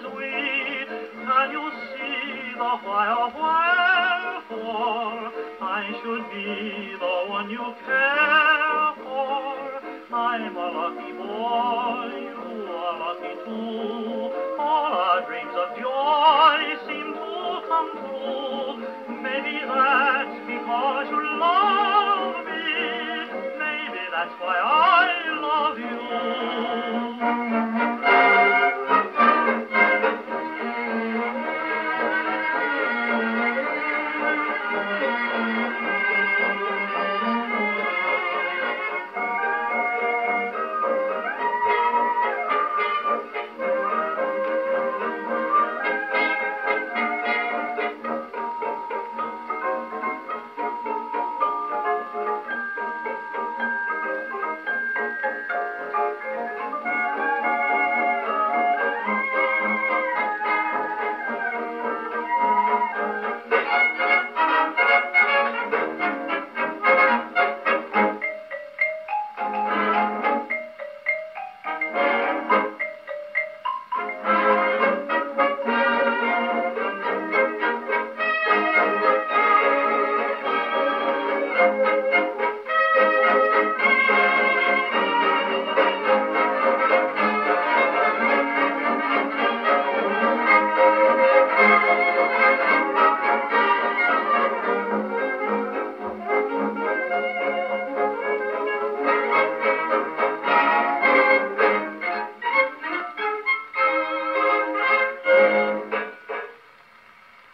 Can you see the why of wherefore I should be the one you care for? I'm a lucky boy, you are lucky too. All our dreams of joy seem to come true. Maybe that's because you love me. Maybe that's why I love you.